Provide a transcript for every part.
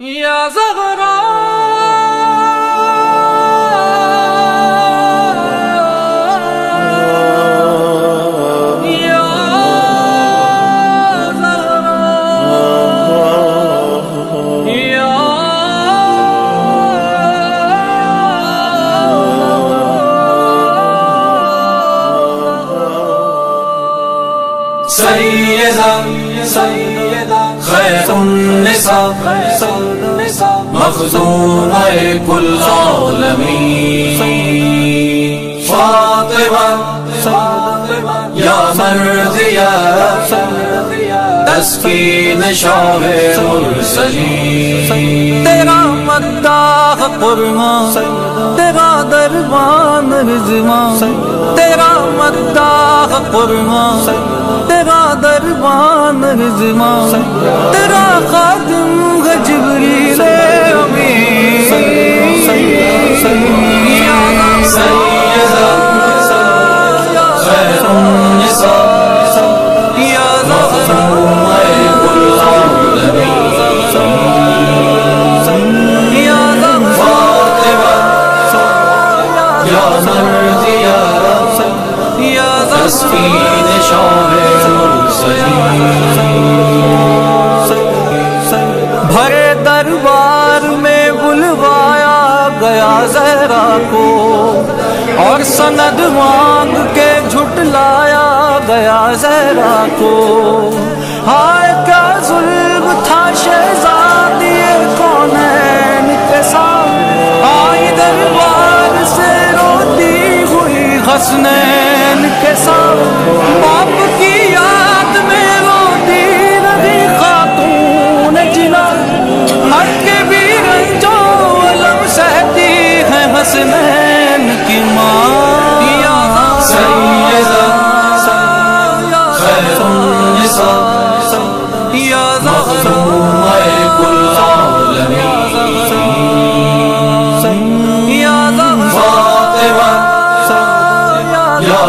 يا زغراء سیدہ سیدہ النساء مخزون کل عالمین۔ فاطمہ، یا مرضیہ تسکین شاہ مرسلین۔ تیرا مداح قرآن تیرا دربان رضوان۔ تیرا مداح قرآن تیرا دربان رضوان تیرا خادم جبریل امین یا سیدہ شاہ مرسلین۔ بھرے دربار میں بلوایا گیا زہرا کو، اور سند مانگ کے جھٹلایا گیا زہرا کو۔ ہائے کیا ظلم تھا شہزادی کونین کے ساتھ آئی دربار سے روتی ہوئی حسنین یا زہرا کل عالمین یا فاطمہ یا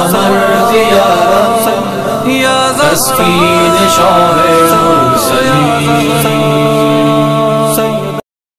یا تسکین شاہ